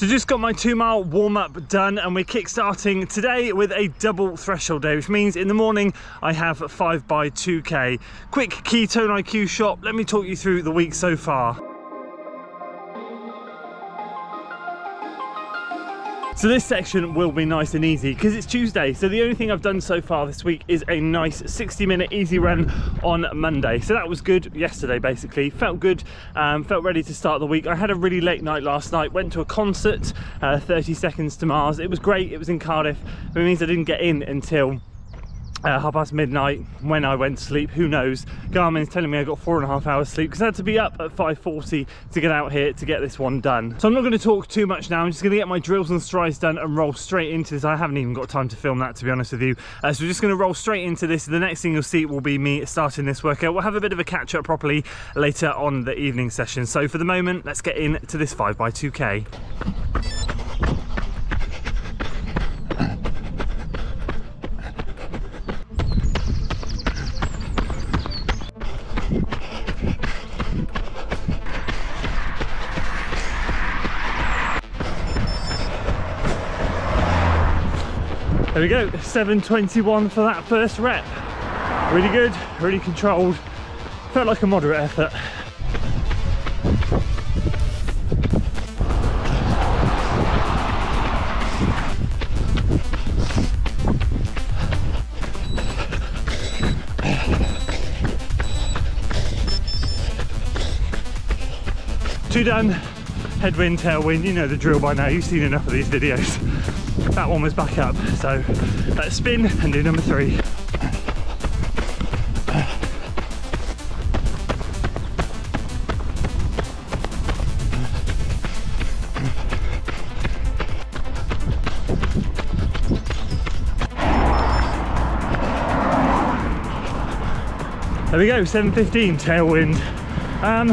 So just got my two mile warm up done and we're kick-starting today with a double threshold day, which means in the morning I have 5 by 2K. Quick Ketone IQ shop. let me talk you through the week so far. So this section will be nice and easy because it's Tuesday. So the only thing I've done so far this week is a nice 60 minute easy run on Monday. So that was good yesterday basically. Felt good, um, felt ready to start the week. I had a really late night last night, went to a concert, uh, 30 Seconds to Mars. It was great, it was in Cardiff, but it means I didn't get in until uh, half past midnight when I went to sleep, who knows. Garmin's telling me I got four and a half hours sleep because I had to be up at 5.40 to get out here to get this one done. So I'm not going to talk too much now, I'm just going to get my drills and strides done and roll straight into this. I haven't even got time to film that to be honest with you. Uh, so we're just going to roll straight into this. The next thing you'll see will be me starting this workout. We'll have a bit of a catch up properly later on the evening session. So for the moment, let's get into this 5x2k. There we go, 721 for that first rep. Really good, really controlled. Felt like a moderate effort. Two done, headwind, tailwind, you know the drill by now, you've seen enough of these videos that one was back up so let's spin and do number three There we go, 7.15 tailwind. Um,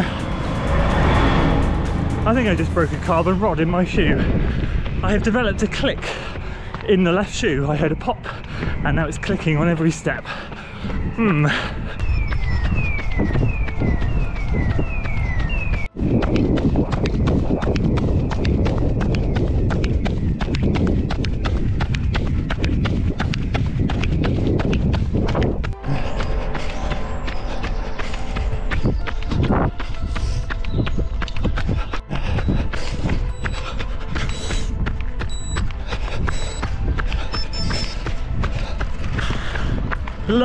I think I just broke a carbon rod in my shoe. I have developed a click in the left shoe. I heard a pop and now it's clicking on every step. Hmm.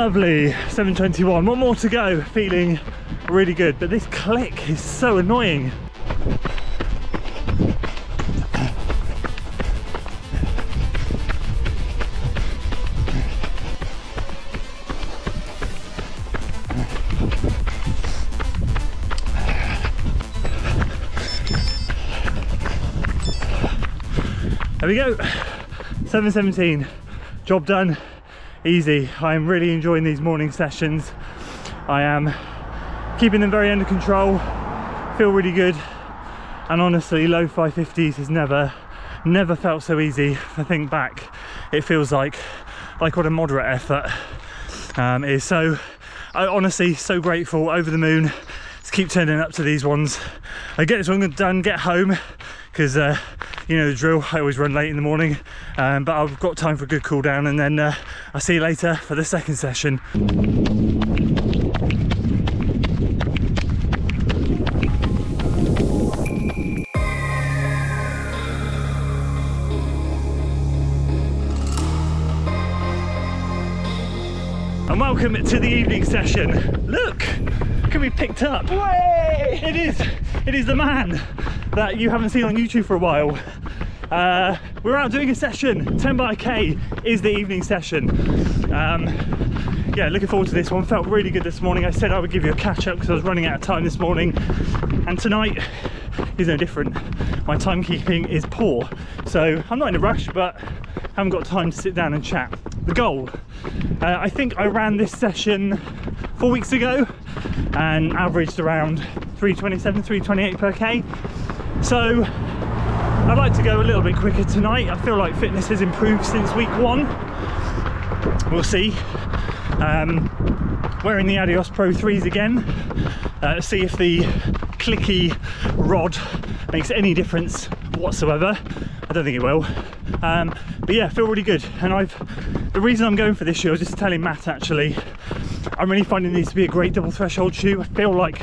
Lovely, 721, one more to go, feeling really good, but this click is so annoying. There we go, 717, job done easy. I'm really enjoying these morning sessions. I am keeping them very under control, feel really good. And honestly, low 550s has never, never felt so easy. If I think back, it feels like, like what a moderate effort um, is. So I honestly, so grateful, over the moon to keep turning up to these ones. I get this one done, get home, because uh, you know the drill I always run late in the morning um, but I've got time for a good cool down and then uh, I'll see you later for the second session. And welcome to the evening session. Look can we be picked up. Way! it is it is the man that you haven't seen on YouTube for a while. Uh, we're out doing a session, 10 by K is the evening session. Um, yeah, looking forward to this one. Felt really good this morning. I said I would give you a catch up because I was running out of time this morning. And tonight is no different. My timekeeping is poor. So I'm not in a rush, but haven't got time to sit down and chat. The goal, uh, I think I ran this session four weeks ago and averaged around 327, 328 per K. So I'd like to go a little bit quicker tonight. I feel like fitness has improved since week one. We'll see. Um, wearing the Adios Pro 3s again. Uh, see if the clicky rod makes any difference whatsoever. I don't think it will. Um, but yeah, feel really good. And I've the reason I'm going for this shoe, I was just telling Matt actually, I'm really finding these to be a great double threshold shoe. I feel like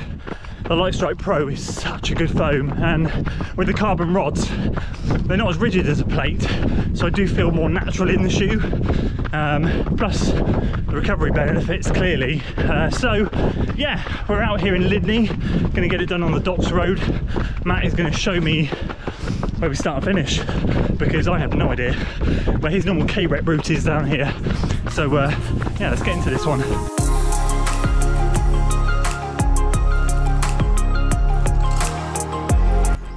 the Lightstrike Pro is such a good foam and with the carbon rods they're not as rigid as a plate so I do feel more natural in the shoe. Um, plus the recovery benefits clearly. Uh, so yeah we're out here in Lydney. Gonna get it done on the docks road. Matt is to show me where we start and finish because I have no idea where his normal K-Rep route is down here. So uh, yeah let's get into this one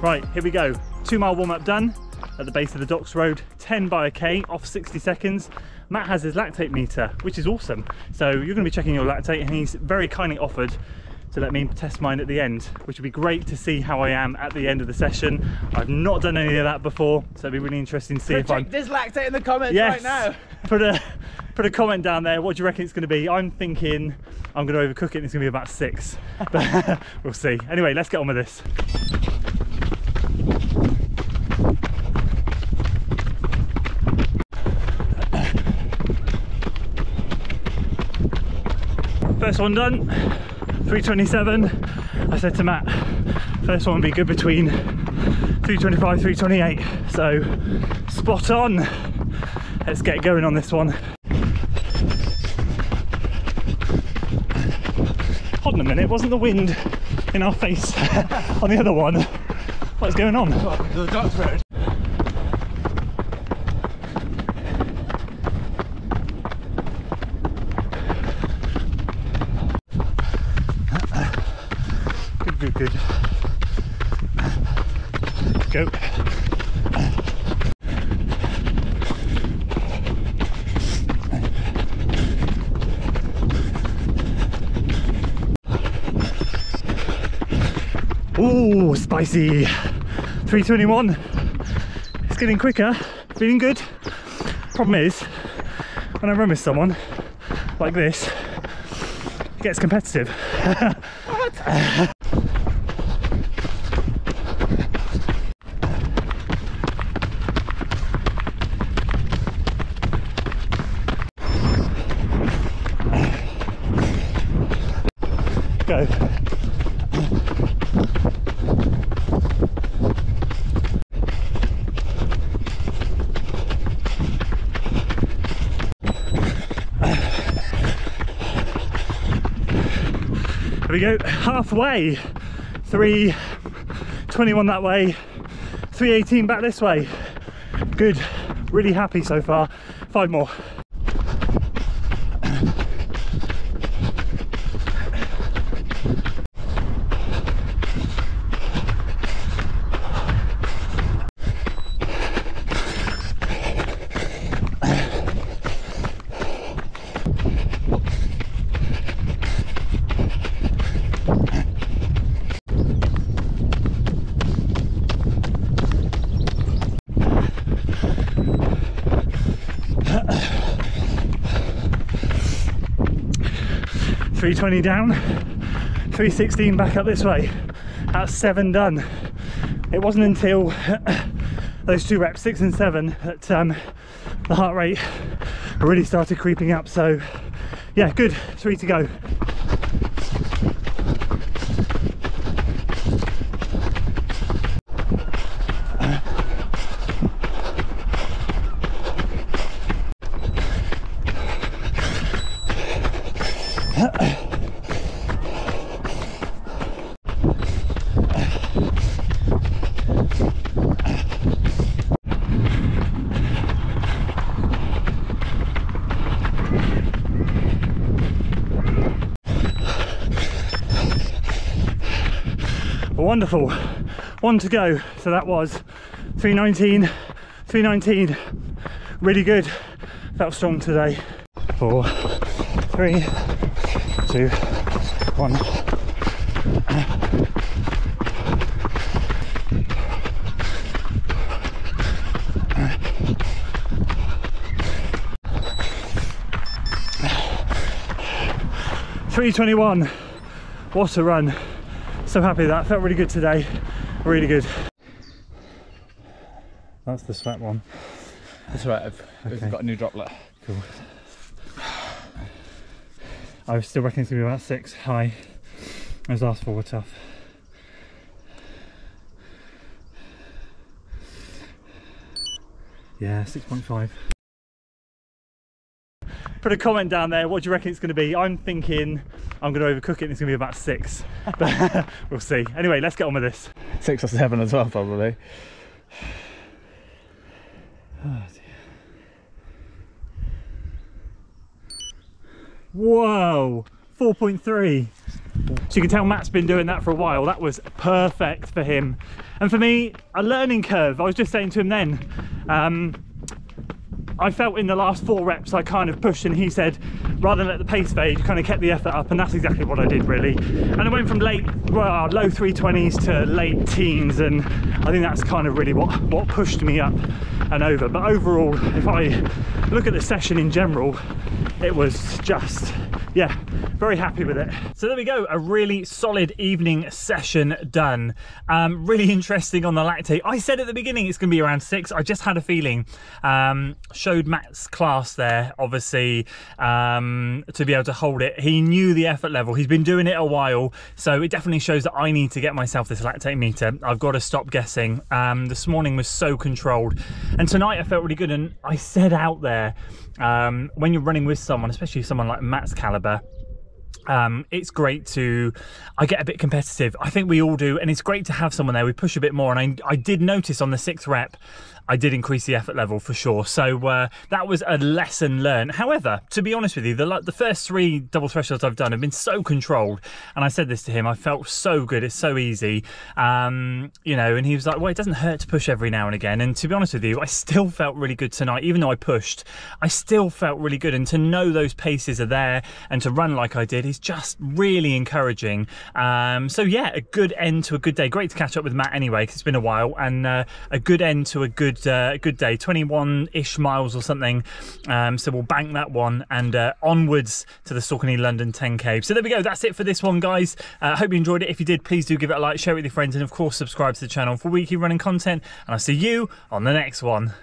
Right, here we go. Two mile warm up done at the base of the Docks Road, 10 by a K off 60 seconds. Matt has his lactate meter, which is awesome. So you're gonna be checking your lactate and he's very kindly offered to let me test mine at the end, which would be great to see how I am at the end of the session. I've not done any of that before, so it'd be really interesting to see Project if I'm... this lactate in the comments Yes, right now. put a put a comment down there. What do you reckon it's going to be? I'm thinking I'm going to overcook it. and It's going to be about six, but we'll see. Anyway, let's get on with this. First one done, 327. I said to Matt, first one would be good between 325, 328. So spot on. Let's get going on this one. Hold on a minute, wasn't the wind in our face on the other one? What's going on? The. Good, good, good. Go. Ooh, spicy. 321. It's getting quicker. Feeling good. Problem is, when I run with someone like this, it gets competitive. Go. Here we go, halfway. 321 that way, 318 back this way. Good, really happy so far. Five more. Three twenty down, three sixteen back up this way. That's seven done. It wasn't until those two reps, six and seven, that um, the heart rate really started creeping up. So, yeah, good. Three to go. Wonderful. One to go. So that was 319, 319. Really good. Felt strong today. Four, three, two, one. Three twenty-one. What a run! So happy that felt really good today. Really good. That's the sweat one. That's right. I've, Okay. I've got a new droplet. Cool. I was still reckon it's gonna be about six high. Those last four were tough. Yeah, 6.5. Put a comment down there. What do you reckon it's going to be? I'm thinking I'm going to overcook it and it's going to be about six. But we'll see. Anyway, let's get on with this. Six or seven as well, probably. Oh, Whoa, 4.3. So you can tell Matt's been doing that for a while. That was perfect for him. And for me, a learning curve. I was just saying to him then, um, I felt in the last four reps I kind of pushed and he said rather than let the pace fade kind of kept the effort up and that's exactly what I did really and I went from late well low 320s to late teens and I think that's kind of really what what pushed me up and over but overall if I look at the session in general it was just yeah very happy with it. So there we go a really solid evening session done. Um, really interesting on the lactate. I said at the beginning it's gonna be around six. I just had a feeling um, showed Matt's class there obviously um, to be able to hold it. He knew the effort level. He's been doing it a while. So it definitely shows that I need to get myself this lactate meter. I've got to stop guessing. Um, this morning was so controlled. And tonight I felt really good. And I said out there um, when you're running with someone especially someone like Matt's caliber um, it's great to I get a bit competitive. I think we all do and it's great to have someone there. We push a bit more and I, I did notice on the sixth rep I did increase the effort level for sure. So uh, that was a lesson learned. However to be honest with you the, the first three double thresholds I've done have been so controlled. And I said this to him I felt so good it's so easy. Um, you know and he was like well it doesn't hurt to push every now and again. And to be honest with you I still felt really good tonight. Even though I pushed I still felt really good. And to know those paces are there and to run like I did is just really encouraging. Um, so yeah a good end to a good day. Great to catch up with Matt anyway because it's been a while. And uh, a good end to a good uh, good day. 21-ish miles or something. Um, so we'll bank that one and uh, onwards to the Saucony London 10k so there we go. That's it for this one guys. I uh, hope you enjoyed it. If you did please do give it a like share it with your friends and of course subscribe to the channel for weekly running content. And I'll see you on the next one